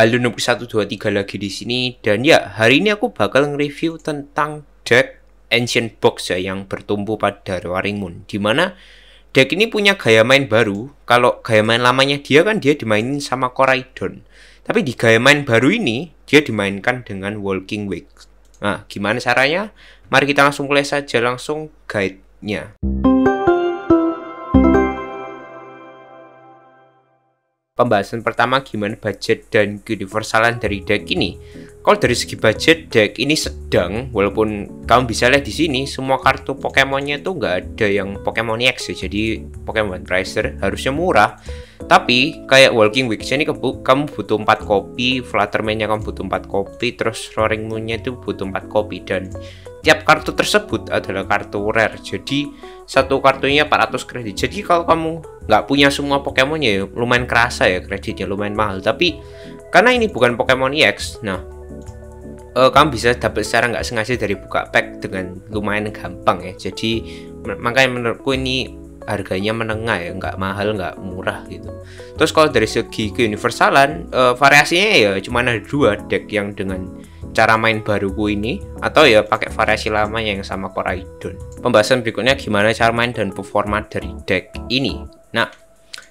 Halo 6123 lagi di sini. Dan ya hari ini aku bakal nge-review tentang deck Ancient Box ya yang bertumpu pada Roaring Moon. Di mana deck ini punya gaya main baru. Kalau gaya main lamanya dia kan dia dimainin sama Coraidon tapi di gaya main baru ini dia dimainkan dengan Walking Wake. Nah gimana caranya? Mari kita langsung mulai saja langsung guide-nya pembahasan pertama gimana budget dan universalan dari deck ini. Kalau dari segi budget deck ini sedang, walaupun kamu bisa lihat di sini semua kartu Pokemonnya tuh nggak ada yang Pokemon X ya, jadi Pokemon Pricer harusnya murah. Tapi kayak Walking Wings ini kamu butuh 4 kopi, Flutterman-nya kamu butuh 4 kopi, terus Roaring Moon-nya itu butuh 4 kopi dan tiap kartu tersebut adalah kartu rare. Jadi satu kartunya 400 kredit. Jadi kalau kamu nggak punya semua Pokemon ya lumayan kerasa ya kreditnya lumayan mahal. Tapi karena ini bukan Pokemon EX, nah uh, kamu bisa dapat secara nggak sengaja dari buka pack dengan lumayan gampang ya. Jadi makanya menurutku ini harganya menengah ya nggak mahal nggak murah gitu terus kalau dari segi keuniversalan uh, variasinya ya cuma ada dua deck yang dengan cara main baruku ini atau ya pakai variasi lama yang sama Coraidon. Pembahasan berikutnya gimana cara main dan performa dari deck ini. Nah,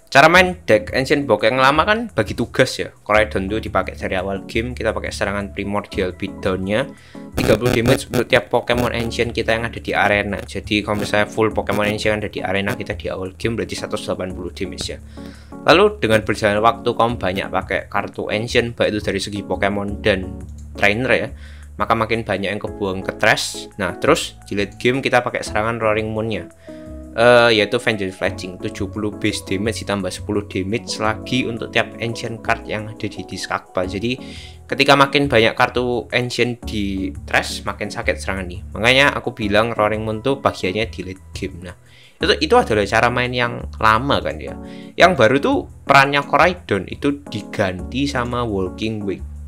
cara main deck Ancient Box yang lama kan bagi tugas ya. Coraidon itu dipakai dari awal game, kita pakai serangan primordial beatdownnya 30 damage untuk tiap Pokemon Ancient kita yang ada di arena. Jadi kalau misalnya full Pokemon Ancient ada di arena kita di awal game berarti 180 damage ya. Lalu dengan berjalan waktu kamu banyak pakai kartu Ancient baik itu dari segi Pokemon dan trainer ya. Maka makin banyak yang kebuang ke trash. Nah terus di late game kita pakai serangan roaring moonnya. Uh, yaitu vengeance fletching 70 base damage ditambah 10 damage lagi untuk tiap ancient card yang ada di diskakpa jadi ketika makin banyak kartu ancient di trash makin sakit serangan nih makanya aku bilang roaring moon tuh bagiannya di late game. Nah itu itu adalah cara main yang lama kan ya. Yang baru tuh perannya Coraidon. Itu diganti sama Walking Wake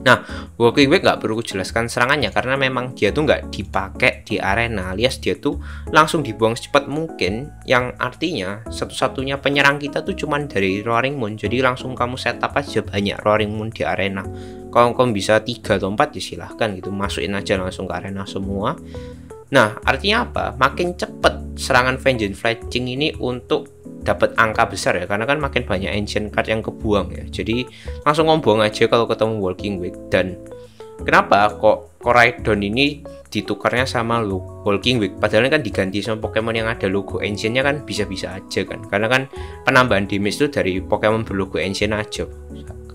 Nah, walking wake nggak perlu jelaskan serangannya karena memang dia tuh nggak dipakai di arena alias dia tuh langsung dibuang secepat mungkin yang artinya satu-satunya penyerang kita tuh cuman dari Roaring Moon jadi langsung kamu setup aja banyak Roaring Moon di arena kalau kamu bisa 3 atau 4 ya silahkan gitu masukin aja langsung ke arena semua Nah, artinya apa? Makin cepat serangan Vengeance Fletching ini untuk dapat angka besar ya karena kan makin banyak ancient card yang kebuang ya. Jadi langsung ngomong aja kalau ketemu walking week. Dan kenapa kok Coraidon ini ditukarnya sama lo walking week? Padahal kan diganti sama Pokemon yang ada logo ancientnya kan bisa-bisa aja kan. Karena kan penambahan damage itu dari Pokemon berlogo ancient aja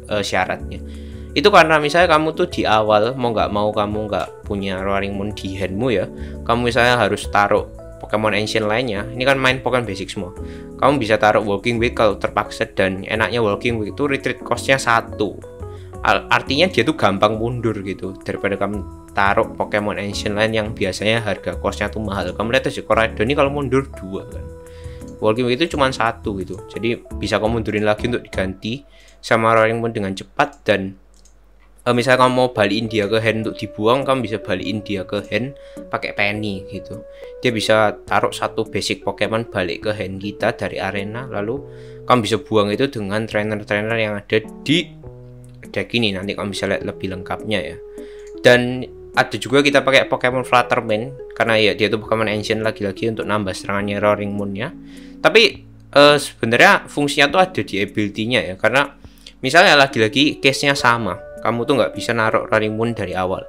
uh, syaratnya. Itu karena misalnya kamu tuh di awal mau nggak mau kamu nggak punya Roaring Moon di handmu ya kamu misalnya harus taruh Pokemon Ancient lainnya ini kan main Pokemon basic semua. Kamu bisa taruh Walking Week kalau terpaksa dan enaknya Walking Week itu retreat costnya satu. Artinya dia tuh gampang mundur gitu daripada kamu taruh Pokemon Ancient lain yang biasanya harga costnya tuh mahal. Kamu lihat aja Koraidon ini kalau mundur dua kan. Walking Week itu cuma satu gitu. Jadi bisa kamu mundurin lagi untuk diganti sama Roaring Moon dengan cepat dan uh, misalnya kamu mau balikin dia ke hand untuk dibuang kamu bisa balikin dia ke hand pakai penny gitu. Dia bisa taruh satu basic Pokemon balik ke hand kita dari arena lalu kamu bisa buang itu dengan trainer-trainer yang ada di deck ini. Nanti kamu bisa lihat lebih lengkapnya ya. Dan ada juga kita pakai Pokemon Flutterman karena ya dia tuh Pokemon Ancient lagi-lagi untuk nambah serangannya Roaring Moon ya tapi uh, sebenarnya fungsinya tuh ada di ability-nya ya karena misalnya lagi-lagi case-nya sama kamu tuh nggak bisa naruh Running Moon dari awal.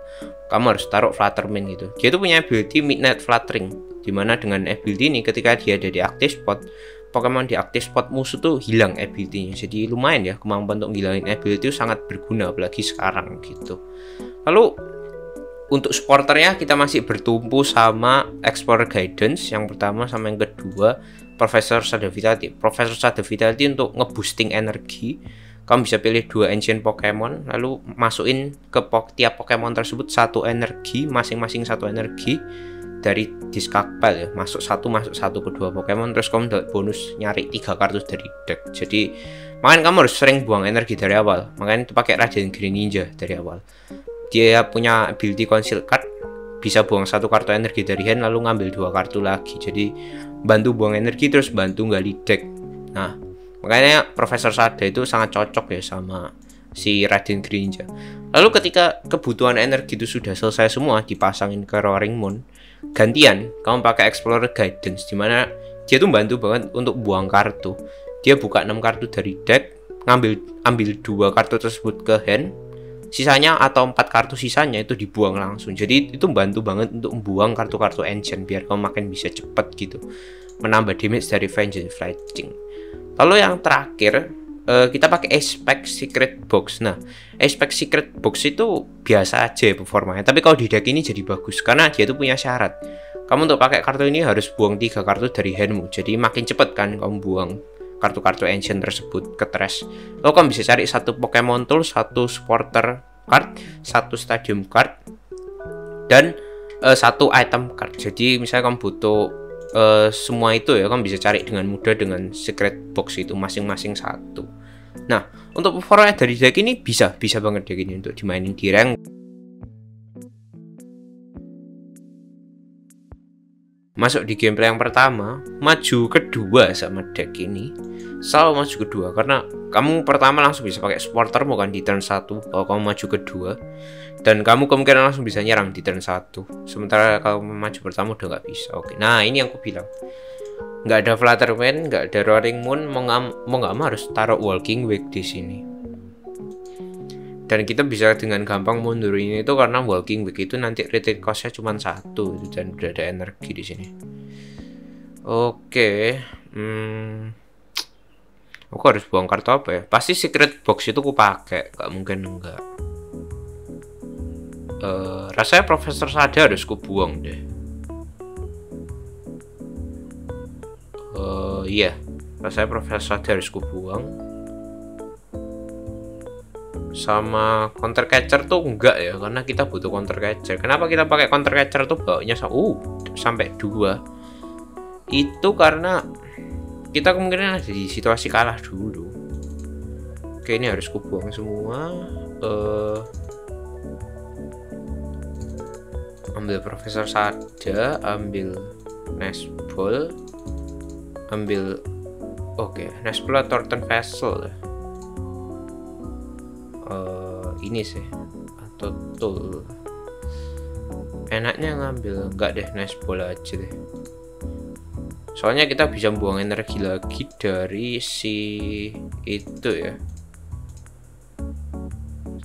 Kamu harus taruh Flutterman gitu. Dia tuh punya ability Midnight Fluttering di mana dengan ability ini ketika dia ada di active spot Pokemon di active spot musuh tuh hilang ability-nya. Jadi lumayan ya kemampuan untuk ngilangin ability itu sangat berguna apalagi sekarang gitu. Lalu untuk supporternya kita masih bertumpu sama Explorer Guidance yang pertama sama yang kedua Profesor Sada Vitality Profesor Sada untuk nge-boosting energi kamu bisa pilih dua ancient Pokemon lalu masukin ke po tiap Pokemon tersebut satu energi masing-masing satu energi dari diskakpal ya. Masuk satu masuk satu ke dua Pokemon terus kamu dapat bonus nyari tiga kartu dari deck. Jadi makanya kamu harus sering buang energi dari awal. Makanya itu pakai Radiant Green Ninja dari awal. Dia punya ability conceal card bisa buang satu kartu energi dari hand lalu ngambil dua kartu lagi. Jadi bantu buang energi terus bantu gali deck. Nah makanya Profesor Sada itu sangat cocok ya sama si Raden Greninja. Lalu ketika kebutuhan energi itu sudah selesai semua dipasangin ke Roaring Moon, gantian kamu pakai Explorer Guidance di mana dia tuh bantu banget untuk buang kartu. Dia buka 6 kartu dari deck, ngambil ambil dua kartu tersebut ke hand, sisanya atau empat kartu sisanya itu dibuang langsung. Jadi itu bantu banget untuk membuang kartu-kartu ancient biar kamu makin bisa cepet gitu menambah damage dari Vengeance Fletching. Lalu yang terakhir uh, kita pakai Aspect Secret Box. Nah, Aspect Secret Box itu biasa aja performanya, tapi kalau di deck ini jadi bagus karena dia itu punya syarat. Kamu untuk pakai kartu ini harus buang tiga kartu dari handmu, jadi makin cepet kan kamu buang kartu-kartu ancient tersebut ke trash. Lalu kamu bisa cari satu Pokemon Tool, satu Supporter card, satu Stadium card, dan uh, satu item card. Jadi misalnya kamu butuh uh, semua itu ya kan bisa cari dengan mudah dengan secret box itu masing-masing satu. Nah, untuk performa dari deck ini bisa bisa banget deck ini untuk dimainin di rank. Masuk di gameplay yang pertama, maju kedua sama deck ini selalu maju kedua. Karena kamu pertama langsung bisa pakai supporter bukan di turn 1 kalau kamu maju kedua. Dan kamu kemungkinan langsung bisa nyerang di turn 1 sementara kalau maju pertama udah nggak bisa. Oke nah ini yang aku bilang. Nggak ada Flutterman nggak ada Roaring Moon mau nggak mau harus taruh Walking Wake di sini dan kita bisa dengan gampang mundurin itu karena Walking Wake itu nanti retreat costnya cuma satu. Dan udah ada energi di sini. Oke hmm. Aku harus buang kartu apa ya? Pasti secret box itu aku pakai. Gak mungkin enggak uh, rasanya Profesor Sada harus ku buang deh. Uh, iya. Rasanya Profesor Sada harus ku buang sama counter catcher tuh enggak ya karena kita butuh counter catcher. Kenapa kita pakai counter catcher tuh bawanya uh sampai dua? Itu karena kita kemungkinan ada di situasi kalah dulu. Oke ini harus kubuang semua. Uh, ambil Profesor Sada ambil Nesbol ambil oke okay, Nesbol atau Thornton Vessel uh, ini sih atau tool. Enaknya ngambil enggak deh Nesbol aja deh. Soalnya kita bisa buang energi lagi dari si itu ya.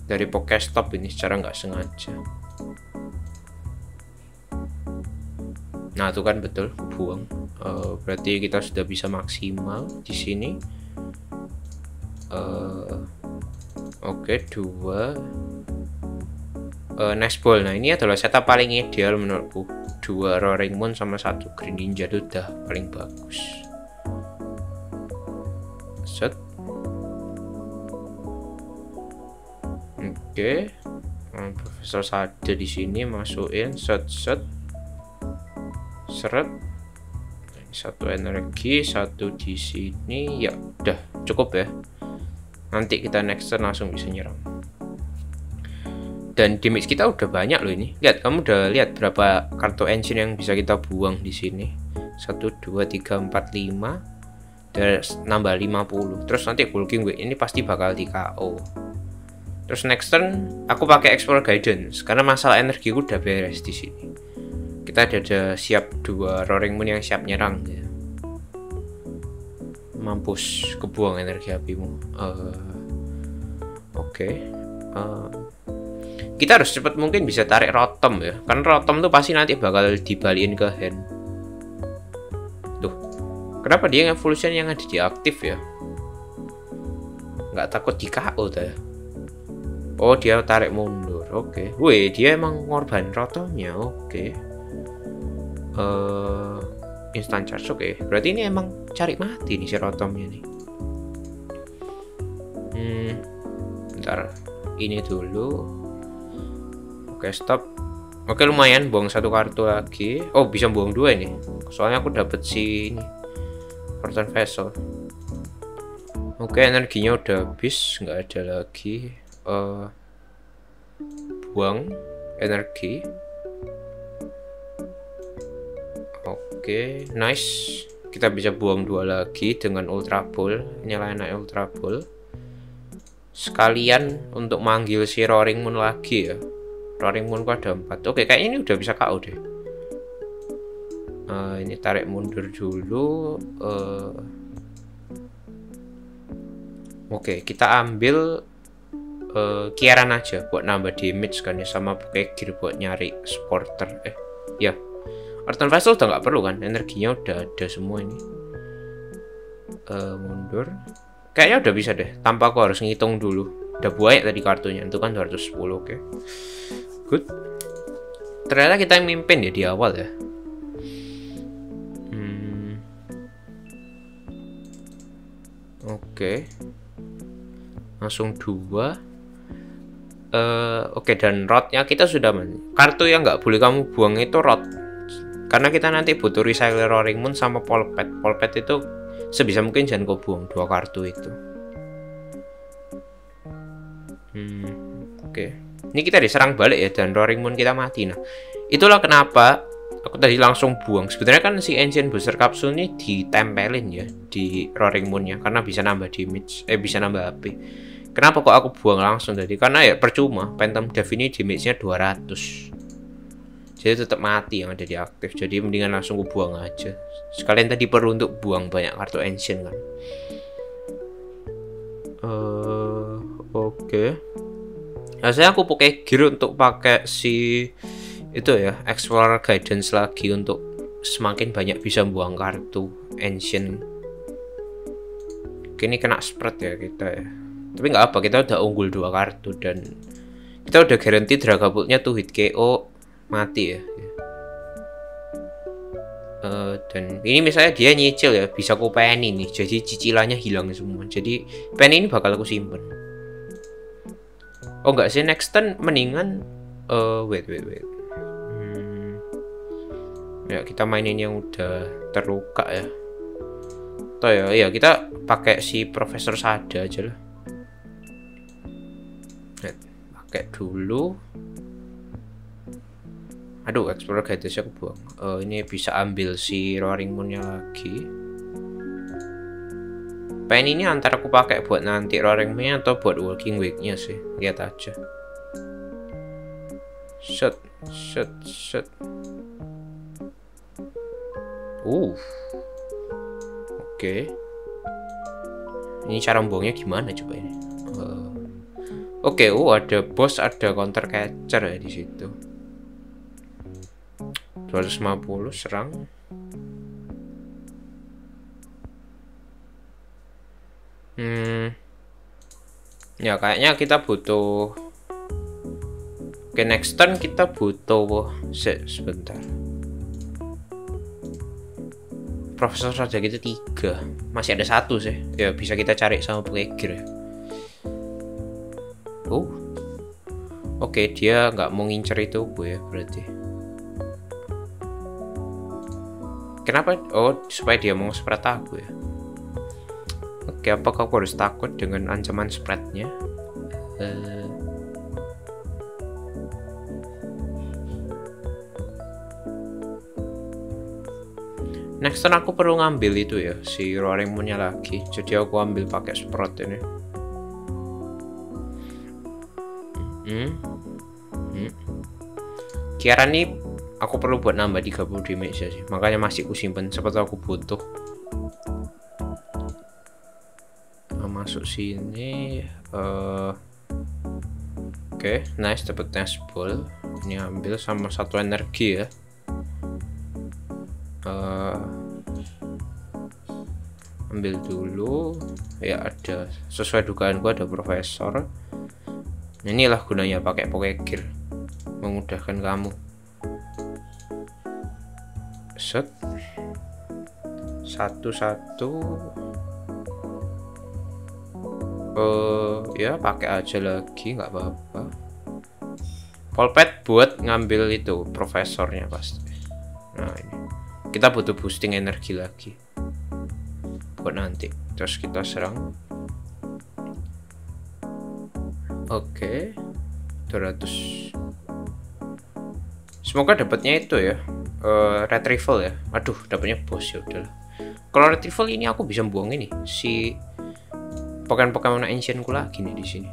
Dari Pokestop ini secara nggak sengaja. Nah itu kan betul buang. Uh, berarti kita sudah bisa maksimal di sini. Uh, oke dua. Uh, next ball. Nah ini adalah setup paling ideal menurutku. Dua Roaring Moon sama satu Green Ninja itu udah paling bagus. Set. Oke. Okay. Hmm, Profesor Sada di sini masukin. Set set. Seret. Satu energi satu di sini. Ya udah cukup ya nanti kita next turn langsung bisa nyerang. Dan damage kita udah banyak loh ini. Lihat kamu udah lihat berapa kartu engine yang bisa kita buang di sini? 1 2 3 4 5 dan nambah 50 terus nanti bulking weight ini pasti bakal di KO terus next turn aku pakai explore guidance. Karena masalah energi udah beres di sini. Kita ada, ada siap dua roaring moon yang siap nyerang ya. Mampus kebuang energi apimu. Uh, oke. Okay. uh, eh, kita harus cepat mungkin bisa tarik rotom ya. Karena rotom tuh pasti nanti bakal dibalikin ke hand. Tuh. Kenapa dia evolution yang ada di aktif ya? Nggak takut di KO ya? Oh dia tarik mundur. Oke. Okay. weh dia emang ngorban rotomnya. Oke. Okay. uh, instant charge oke. Okay. berarti ini emang cari mati nih si rotomnya nih. Hmm bentar. Ini dulu. Oke stop. Oke lumayan buang satu kartu lagi. Oh bisa buang dua ini. Soalnya aku dapet si ini Fortune Vessel. Oke energinya udah habis nggak ada lagi. Uh, Buang energi Oke nice. Kita bisa buang dua lagi dengan Ultra Ball. Nyalain Ultra Ball. Sekalian untuk manggil si Roaring Moon lagi ya. Roaring Moon ada 4 oke kayaknya ini udah bisa KO deh. Uh, ini tarik mundur dulu. Uh, oke kita ambil uh, Kieran aja buat nambah damage kan ya sama pakai gear buat nyari supporter. Eh ya Arton Vessel udah nggak perlu kan? Energinya udah ada semua ini. Uh, mundur. Kayaknya udah bisa deh. Tanpa aku harus ngitung dulu. Udah banyak tadi kartunya. Itu kan 210 oke. Okay good. Ternyata kita yang mimpin ya di awal ya. Hmm. oke. Okay. langsung dua. Uh, oke okay, dan rotnya kita sudah men kartu yang nggak boleh kamu buang itu rot karena kita nanti butuh recycler roaring moon sama polpet polpet itu sebisa mungkin jangan kau buang dua kartu itu hmm, oke okay. Ini kita diserang balik ya dan Roaring Moon kita mati. Nah, itulah kenapa aku tadi langsung buang. Sebenarnya kan si Ancient Booster Capsule ini ditempelin ya di Roaring Moon-nya karena bisa nambah damage, eh bisa nambah HP. Kenapa kok aku buang langsung tadi? Karena ya percuma, Phantom Death ini damage-nya 200. Jadi tetap mati yang ada di aktif. Jadi mendingan langsung aku buang aja. Sekalian tadi perlu untuk buang banyak kartu Ancient kan. Uh, oke. Okay. Nah, saya aku pakai gear untuk pakai si itu ya, Explorer Guidance lagi untuk semakin banyak bisa buang kartu Ancient. Kini kena spread ya kita ya. Tapi nggak apa, kita udah unggul dua kartu dan kita udah garanti Dragapultnya tuh hit KO mati ya. Uh, dan ini misalnya dia nyicil ya bisa aku penny nih. Jadi cicilannya hilang semua. Jadi penny ini bakal aku simpen. Oh enggak sih. Next turn mendingan uh, wait wait wait. Hmm. ya kita mainin yang udah terluka ya. Tuh ya ya kita pakai si Profesor Sada aja lah. Pakai dulu aduh Explorer Guidance aku buang. Uh, ini bisa ambil si Roaring Moonnya lagi. Pen ini antara aku pakai buat nanti roaring me atau buat walking weeknya sih. Lihat aja. Shot shot shot uh. Oke. Okay. ini cara buangnya gimana coba ini? Uh. oke okay, oh ada boss ada counter catcher ya di situ 250 serang. Hmm. Ya kayaknya kita butuh Oke next turn kita butuh Se sebentar. Profesor saja gitu tiga. Masih ada satu sih. Ya bisa kita cari sama ya Oh Oke dia nggak mau ngincer itu gue ya berarti Kenapa? Oh supaya dia mau spread aku ya Oke, apakah aku harus takut dengan ancaman spreadnya? Uh, Next turn aku perlu ngambil itu ya, si Roaring Moon-nya lagi. Jadi aku ambil pakai Sprout ini. Hmm. Hmm. Kiara nih aku perlu buat nambah 30 damage ya sih. Makanya masih ku simpen seperti aku butuh. masuk sini uh, oke okay, nice dapat nest ball. Ini ambil sama satu energi ya. Uh, ambil dulu. Ya ada sesuai dugaan gua ada profesor. Inilah gunanya pakai gear memudahkan kamu set. Satu-satu. Uh, ya pakai aja lagi nggak apa-apa. Polpet buat ngambil itu profesornya pasti. Nah ini. Kita butuh boosting energi lagi. Buat nanti. Terus kita serang. Oke. Okay. 200 semoga dapatnya itu ya uh, retrieval ya aduh dapatnya bos ya udahlah kalau retrieval ini aku bisa buang ini si Pokemon-Pokemon ancient ku lagi nih di sini.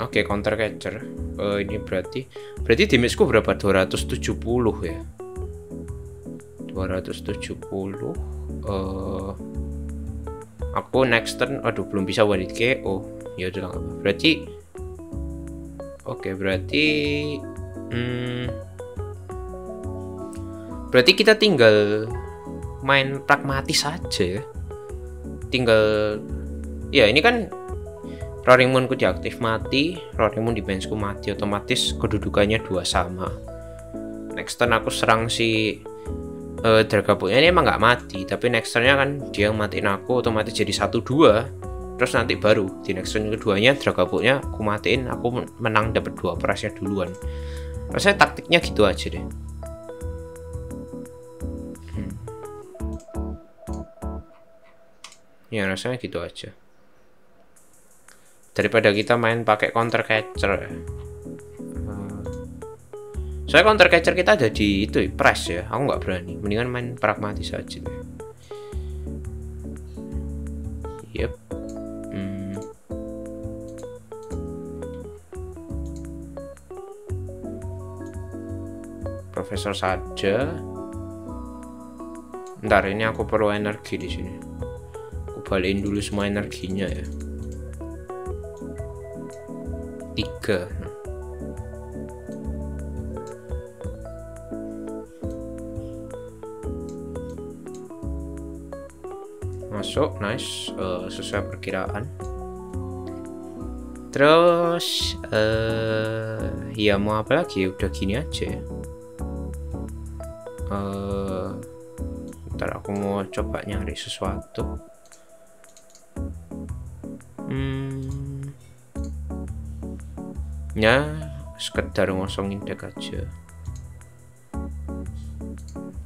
Oke, okay, counter catcher. Uh, ini berarti berarti damageku berapa? 270 ya. 270 uh, aku next turn aduh belum bisa hit KO ya udah berarti oke berarti hmm, berarti kita tinggal main pragmatis saja ya. Tinggal ya ini kan Roaring Moonku diaktif mati Roaring Moon di benchku mati otomatis kedudukannya dua sama. Next turn aku serang si uh, Dragapultnya ini emang nggak mati tapi next turnnya kan dia matiin aku otomatis jadi satu dua terus nanti baru di next turn keduanya Dragapultnya aku matiin aku menang dapat dua perasnya duluan. Rasanya taktiknya gitu aja deh. Ya rasanya gitu aja. Daripada kita main pakai counter catcher. Ya. saya counter catcher kita ada di itu press ya. Aku nggak berani. Mendingan main pragmatis aja deh profesor saja. Ntar ini aku perlu energi di sini. Balikin dulu semua energinya ya. Tiga. Masuk nice. Uh, sesuai perkiraan. Terus uh, ya mau apa lagi? Udah gini aja uh, aku mau coba nyari sesuatu. Hmm, ya sekedar ngosongin deck aja.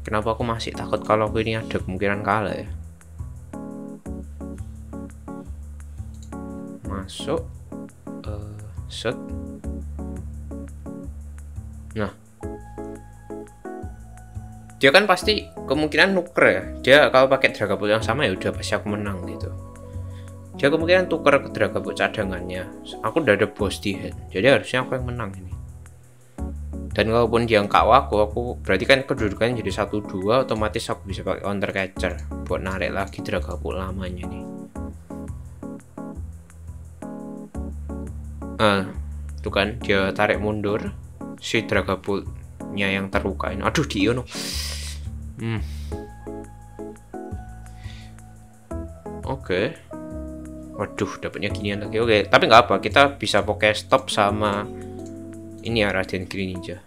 Kenapa aku masih takut kalau aku ini ada kemungkinan kalah ya? Masuk uh, set. Nah. Dia kan pasti kemungkinan nuker ya. Dia kalau pakai dragapult yang sama ya udah pasti aku menang gitu. Dia kemungkinan tuker ke dragabut cadangannya. Aku udah ada bos di hand jadi harusnya aku yang menang ini. Dan kalaupun dia ngkau aku aku berarti kan kedudukannya jadi satu dua otomatis aku bisa pakai counter catcher buat narik lagi dragabut lamanya nih ah tuh kan dia tarik mundur si dragabutnya yang terluka ini. Aduh dia no hmm. oke. Waduh, dapatnya ginian lagi. Oke, tapi nggak apa. Kita bisa pakai stop sama ini ya Raden Green Ninja.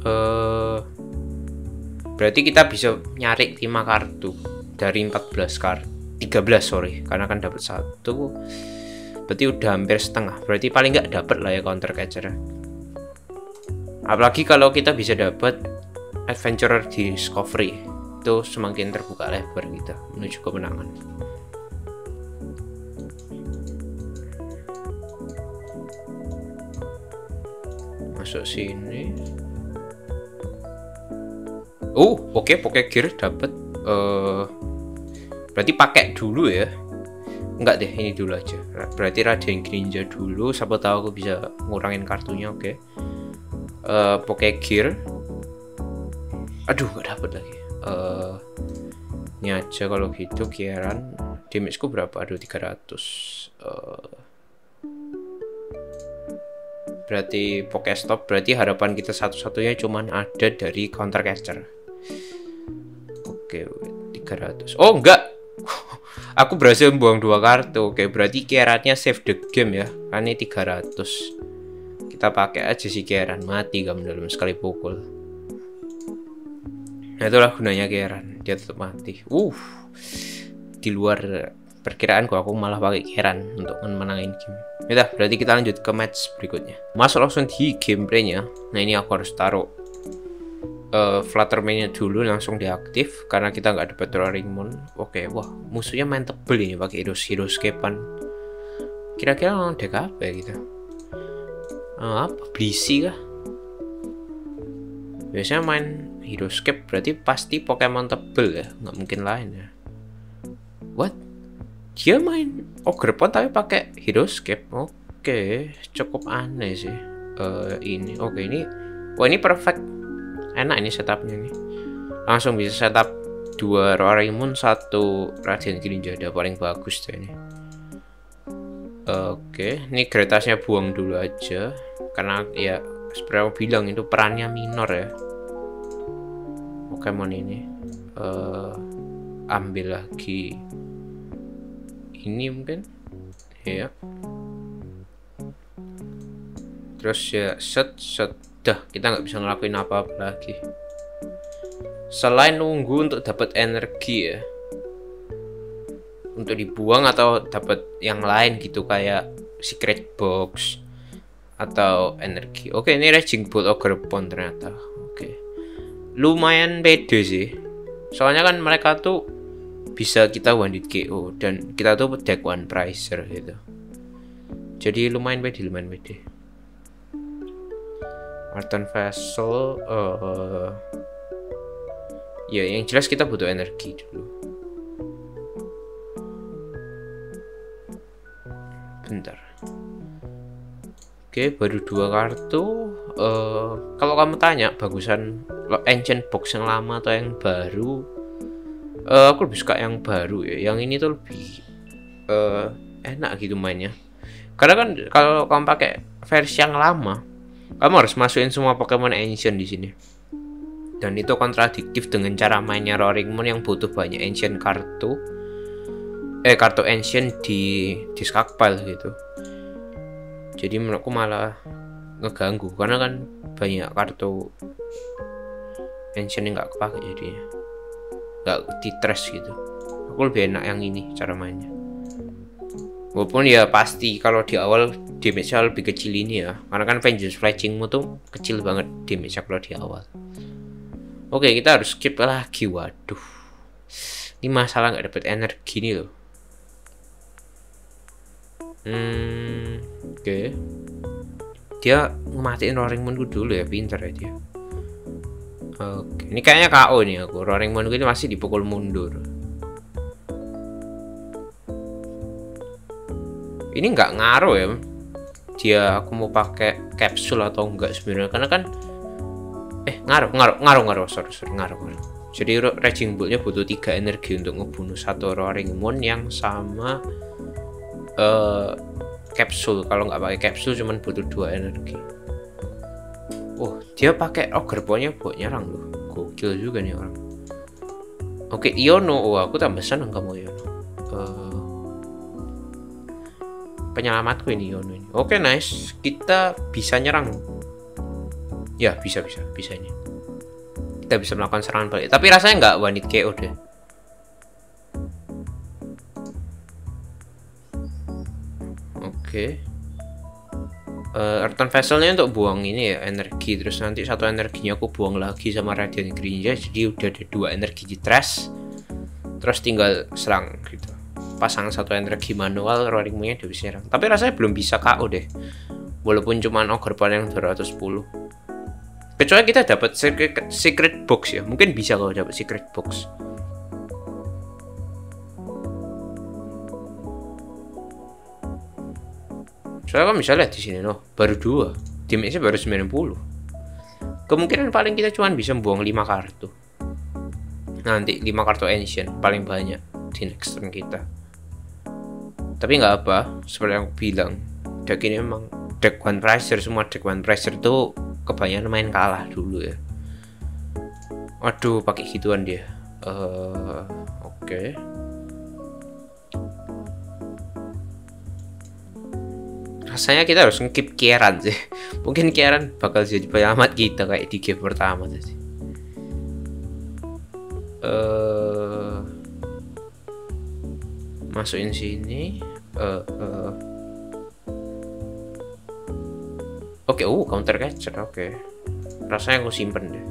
Uh, berarti kita bisa nyari 5 kartu dari 14 kartu. 13 sorry, karena kan dapat satu. Berarti udah hampir setengah. Berarti paling nggak dapat lah ya counter catcher. Apalagi kalau kita bisa dapat adventurer discovery itu semakin terbuka lebar kita menuju kemenangan. Masuk sini. Oh, oke, okay, Poké Gear dapat. Uh, berarti pakai dulu ya. Enggak deh, ini dulu aja. Berarti Raden Greninja dulu. Siapa tahu aku bisa ngurangin kartunya, oke. Okay. Uh, Poké Gear. Aduh, nggak dapat lagi. Uh, ini aja kalau gitu kiaran damageku berapa? Aduh 300 uh, eh, berarti Pokestop berarti harapan kita satu-satunya cuman ada dari counter catcher. Oke 300 oh enggak. Aku berhasil membuang dua kartu. Oke berarti kiarannya save the game ya. Kan ini 300 kita pakai aja si kiaran mati kamu dalam sekali pukul Nah itulah gunanya Keran, dia tetap mati. Uh, di luar perkiraanku aku malah pakai Keran untuk menangin game. Ya berarti kita lanjut ke match berikutnya. Masuk langsung di gameplaynya. Nah ini aku harus taruh uh, Fluttermane dulu langsung diaktif karena kita nggak dapat Roaring Moon. Oke, wah musuhnya main tebel ini pakai Heroes Heroes. Kira-kira orang deck apa ya kita? Uh, apa? Blissey kah? Biasanya main Heroescape berarti pasti Pokemon tebel ya? Nggak mungkin lain ya? What? Dia main Ogrepon tapi pakai Heroescape oke cukup aneh sih. Uh, ini. Oke ini wah ini perfect. Enak ini setupnya nih langsung bisa setup dua Roarimon satu Radiant ada paling bagus deh ini. Oke ini gretasnya buang dulu aja karena ya seperti aku bilang itu perannya minor ya. Pokemon ini uh, ambil lagi ini mungkin ya. Terus ya set set. Dah kita nggak bisa ngelakuin apa-apa lagi. Selain nunggu untuk dapat energi ya. Untuk dibuang atau dapat yang lain gitu kayak secret box atau energi. Oke ini raging bull ogre pond ternyata. Oke. Lumayan pede sih. Soalnya kan mereka tuh bisa kita one hit KO dan kita tuh deck one pricer gitu. Jadi lumayan pede lumayan pede. Martin Vessel uh, ya yang jelas kita butuh energi dulu. Bentar oke baru dua kartu. Uh, kalau kamu tanya bagusan ancient box yang lama atau yang baru uh, aku lebih suka yang baru ya. Yang ini tuh lebih uh, enak gitu mainnya. Karena kan kalau kamu pakai versi yang lama kamu harus masukin semua Pokemon ancient di sini. Dan itu kontradiktif dengan cara mainnya Roaring Moon yang butuh banyak ancient kartu. Eh kartu ancient di di pile gitu jadi menurutku malah ngeganggu karena kan banyak kartu ancient yang nggak kepake jadinya. Nggak di trash gitu. Aku lebih enak yang ini cara mainnya. Walaupun ya pasti kalau di awal damage lebih kecil ini ya. Karena kan Vengeance Fletchingmu tuh kecil banget damage kalau di awal. Oke kita harus skip lagi. Waduh. Ini masalah nggak dapet energi nih loh. Hmm oke. Dia ngematiin Roaring Moon dulu ya pinter ya dia. Oke ini kayaknya KO nih aku. Roaring Moon ini masih dipukul mundur. Ini nggak ngaruh ya dia aku mau pakai kapsul atau enggak sebenarnya? Karena kan eh ngaruh ngaruh ngaruh ngaruh. Sorry sorry ngaruh ngaruh. Jadi Raging Bullnya butuh tiga energi untuk ngebunuh satu Roaring Moon yang sama uh, kapsul. Kalau nggak pakai kapsul cuman butuh dua energi. Oh dia pakai ogre punya buat nyerang loh. Gokil juga nih orang. Oke Iono. Oh aku tambah seneng kamu Iono. Uh, penyelamatku ini Iono ini. Oke nice. Kita bisa nyerang. Ya bisa bisa. Bisa ini kita bisa melakukan serangan balik. Tapi rasanya nggak wanit KO deh Okay. Uh, Earthen Vesselnya untuk buang ini ya energi. Terus nanti satu energinya aku buang lagi sama Radiant Greninja jadi udah ada dua energi di trash. Terus tinggal serang gitu. Pasang satu energi manual Roaring Moonnya udah bisa serang tapi rasanya belum bisa KO deh. Walaupun cuma ogre pan yang 210 kecuali kita dapat secret, secret box ya. Mungkin bisa kalau dapat secret box Soalnya kan misalnya di sini loh, baru dua. Damage baru 90. Kemungkinan paling kita cuma bisa buang 5 kartu. Nanti 5 kartu ancient paling banyak di next turn kita. Tapi nggak apa, seperti yang aku bilang, deck ini memang deck one pricer semua deck one pricer tuh kebanyakan main kalah dulu ya. Waduh, pakai gituan dia. Uh, Oke. Okay. Rasanya kita harus ngekip Kieran sih. Mungkin Kieran bakal jadi penyelamat kita kayak di game pertama tadi uh, masukin sini. Uh, uh. oke okay, uh counter catcher oke. Okay. rasanya aku simpen deh.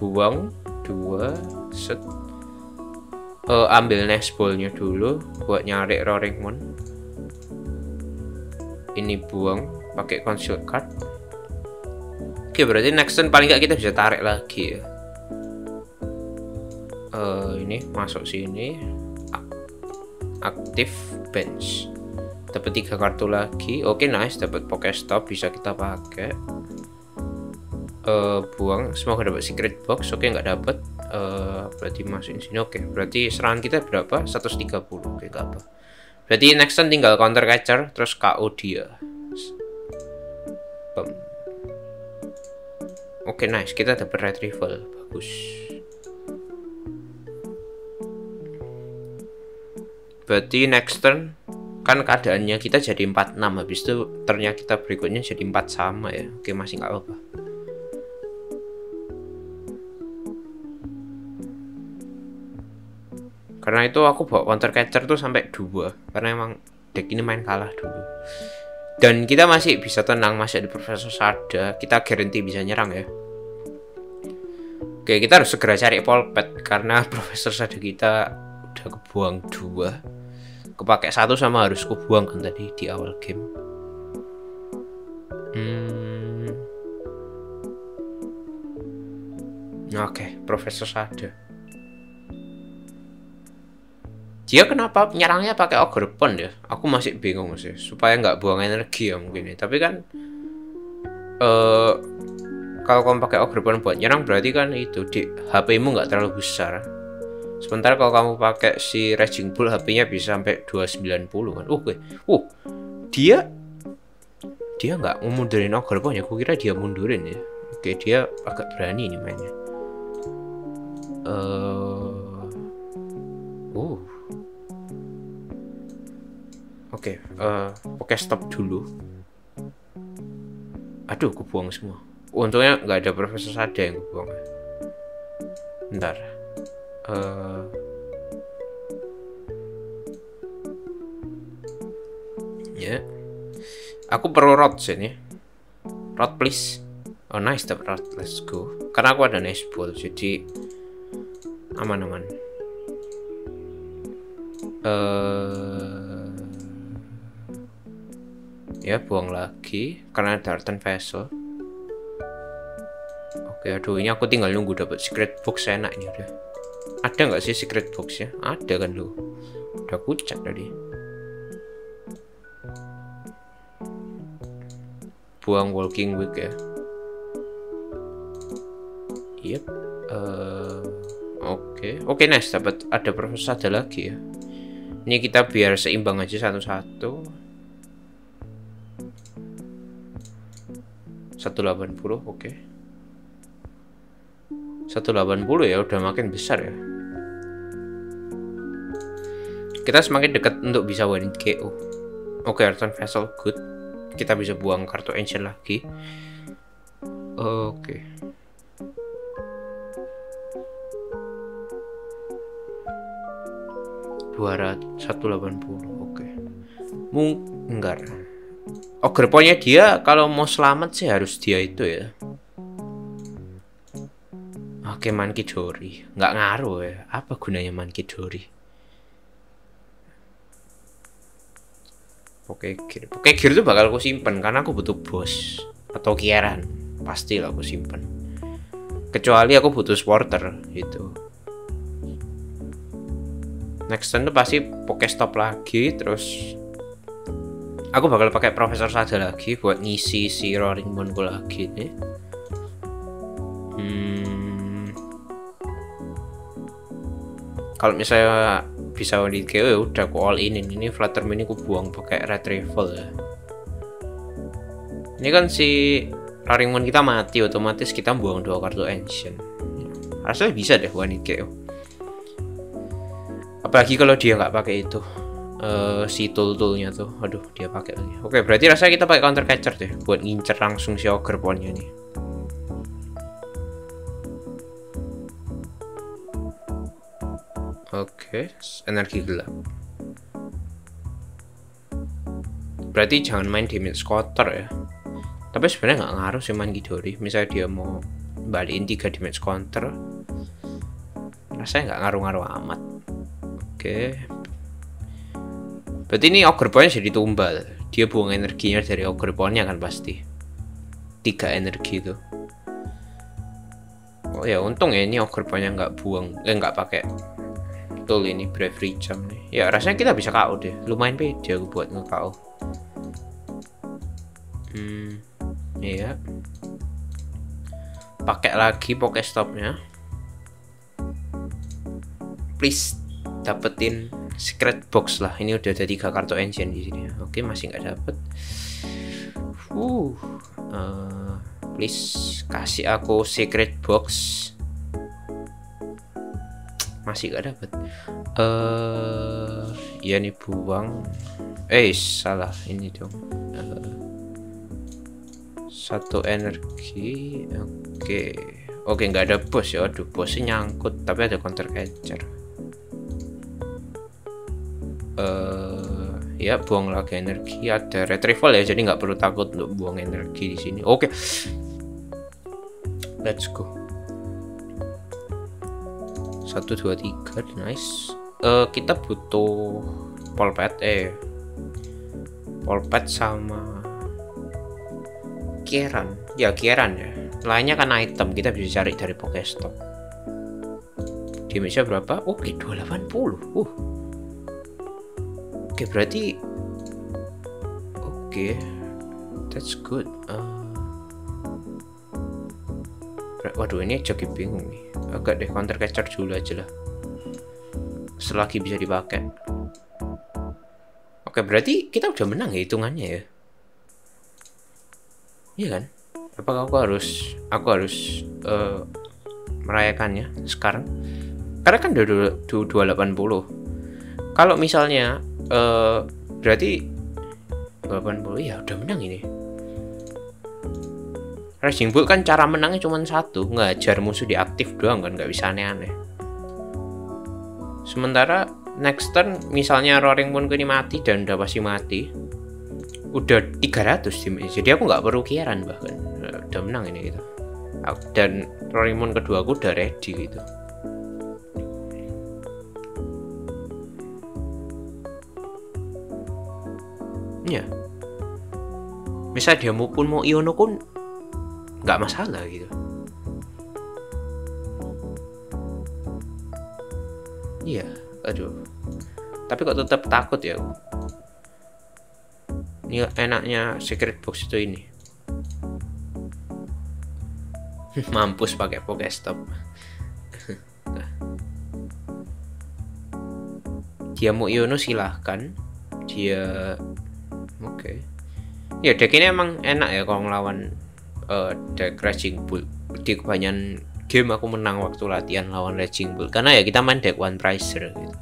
Buang dua set. Uh, ambil nest ballnya dulu buat nyari roaring moon ini buang pakai conceal card oke berarti next turn paling nggak kita bisa tarik lagi ya. Uh, ini masuk sini. Aktif bench. Dapat tiga kartu lagi. Oke okay, nice. Dapat Pokestop bisa kita pakai. Uh, buang. Semoga dapat secret box. Oke okay, nggak dapat. Uh, berarti masukin sini. Oke okay. berarti serangan kita berapa? 130 oke okay, gak apa berarti next turn tinggal counter catcher terus KO dia. Oke okay, nice. Kita dapat retrieval bagus. Berarti next turn kan keadaannya kita jadi 46 habis itu ternyata kita berikutnya jadi 4 sama ya. Oke masih nggak apa-apa karena itu aku bawa counter catcher tuh sampai dua. Karena emang deck ini main kalah dulu. Dan kita masih bisa tenang masih ada Profesor Sada kita garanti bisa nyerang ya. Oke kita harus segera cari polpet karena Profesor Sada kita udah kebuang dua. Kepake satu sama harus kubuang kan tadi di awal game. Hmm. oke Profesor Sada dia kenapa nyerangnya pakai ogre pond ya aku masih bingung sih supaya nggak buang energi ya mungkin ya tapi kan uh, kalau kamu pakai ogre pond buat nyerang berarti kan itu di HP mu nggak terlalu besar Sementara kalau kamu pakai si Raging Bull HP-nya bisa sampai 290 kan. Uh, oke. Uh, dia dia nggak mundurin Ogre ya. Aku kira dia mundurin ya. Oke, dia agak berani ini mainnya. Uh, uh. Oke, okay, uh, oke stop dulu. Aduh, aku buang semua. Untungnya nggak ada Profesor Sada yang buang. Bentar uh, ya yeah. aku perlu rod sini rod please oh nice dapat rod let's go karena aku ada nice ball jadi aman aman uh, ya buang lagi karena ada Arten Vessel oke aduh ini aku tinggal nunggu dapat secret box enak ini udah. Ada nggak sih secret box ya ada kan lu? Udah kucak tadi. Buang walking week ya. Yep uh, oke. Okay. oke okay, nice dapat ada profesor ada lagi ya. Ini kita biar seimbang aja satu-satu 180 oke. okay. 180 ya udah makin besar ya. Kita semakin dekat untuk bisa win KO oke okay, return vessel good. Kita bisa buang kartu ancient lagi. Oke. Okay. delapan puluh oke. Mung enggak ogre poinnya dia kalau mau selamat sih harus dia itu ya. Oke mankidori. Nggak ngaruh ya. Apa gunanya mankidori? Oke gear Oke gear itu bakal aku simpen karena aku butuh bos atau kieran. Pasti lah aku simpen. Kecuali aku butuh supporter gitu. Next turn tuh pasti poke stop lagi terus aku bakal pakai profesor saja lagi buat ngisi si roaring moon lagi nih. Hmm. kalau misalnya bisa di KO ya udah aku all in. Ini flutter ini aku buang pakai retrieval ya. Ini kan si Raringmon kita mati otomatis kita buang dua kartu ancient. Rasanya bisa deh one KO apalagi kalau dia nggak pakai itu uh, si tool toolnya tuh aduh dia pakai lagi oke berarti rasanya kita pakai counter catcher deh buat ngincer langsung si ogre ponnya nih Oke, energi gelap. Berarti jangan main damage counter ya. Tapi sebenarnya nggak ngaruh sih main Gidori. Misalnya dia mau balikin 3 damage counter, rasanya nggak ngaruh-ngaruh amat. Oke. Berarti ini ogre point jadi tumbal. Dia buang energinya dari ogre pointnya kan pasti. Tiga energi itu. oh ya untung ya ini ogre banyak nggak buang eh nggak pakai tool ini bravery jam nih ya rasanya kita bisa KO deh lumayan aku buat nge KO hmm iya pakai lagi Pokestopnya please dapetin secret box lah. Ini udah ada tiga kartu engine di sini. Oke masih nggak dapet. Uh, please kasih aku secret box. Masih gak dapet. Eh uh, ya nih buang. Eh salah. Ini dong. Uh, satu energi. Oke. Okay. oke okay, nggak ada bos ya. Aduh bosnya nyangkut tapi ada counter catcher uh, ya buang lagi energi. Ada retrieval ya jadi nggak perlu takut untuk buang energi di sini. Oke. Okay. let's go. Satu dua tiga nice. Uh, kita butuh polpet eh polpet sama Kieran. Ya Kieran ya. Lainnya kan item kita bisa cari dari Pokestop damage berapa? Oke okay, 280 uh okay, berarti oke okay. that's good uh, waduh ini joki bingung nih agak deh counter catcher dulu aja lah selagi bisa dipakai oke berarti kita udah menang ya hitungannya ya Iya kan? Apakah aku harus aku harus uh, merayakannya sekarang? Karena kan udah 280. Kalau misalnya uh, berarti 80 ya udah menang ini. Raging Bull kan cara menangnya cuma satu, ngajar musuh diaktif doang kan, nggak bisa aneh-aneh. Sementara next turn misalnya Roaring Moon ini mati dan udah pasti mati, udah 300 damage jadi aku nggak perlu kiaran bahkan udah menang ini gitu dan Rorimon kedua aku udah ready gitu ya misal dia mau pun mau Iono pun nggak masalah gitu. Iya aduh. Tapi kok tetap takut ya? Ini enaknya secret box itu ini. Mampus pakai Pokestop. Dia mau Iono silahkan. Dia oke. Okay. ya deck ini emang enak ya kalau ngelawan uh, deck Raging Bull. Di kebanyakan game aku menang waktu latihan lawan Raging Bull. Karena ya kita main deck One Pricer gitu.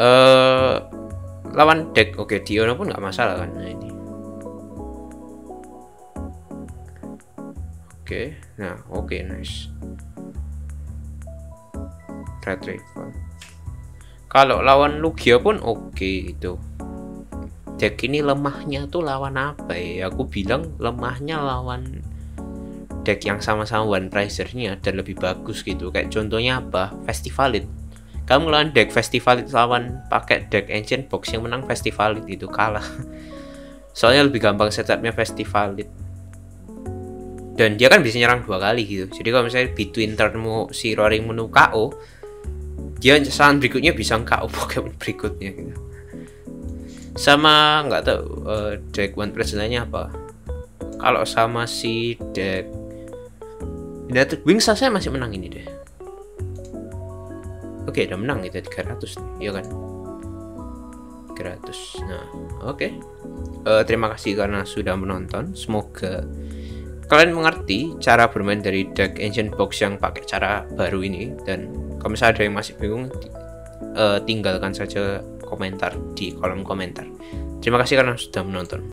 Uh, lawan deck oke okay, Diono pun nggak masalah kan nah ini. Oke okay, nah oke okay, nice. Red rival kalau lawan Lugia pun oke okay, itu deck ini lemahnya tuh lawan apa ya? Aku bilang lemahnya lawan deck yang sama-sama one pricernya dan lebih bagus gitu. Kayak contohnya apa? Festivalit kamu lawan deck festival itu lawan pakai deck engine box yang menang festival itu kalah. Soalnya lebih gampang setupnya festival dan dia kan bisa nyerang dua kali gitu. Jadi kalau misalnya between turnmu si Roaring menu KO dia serangan berikutnya bisa KO Pokemon berikutnya gitu sama nggak tahu uh, deck one presentnya apa kalau sama si deck United Wings saya masih menang ini deh Oke, udah menang kita 300 nih, ya kan? 300. Nah, oke. Okay. Uh, eh, terima kasih karena sudah menonton. Semoga kalian mengerti cara bermain dari deck Ancient Box yang pakai cara baru ini dan kalau misalnya ada yang masih bingung uh, tinggalkan saja komentar di kolom komentar. Terima kasih karena sudah menonton.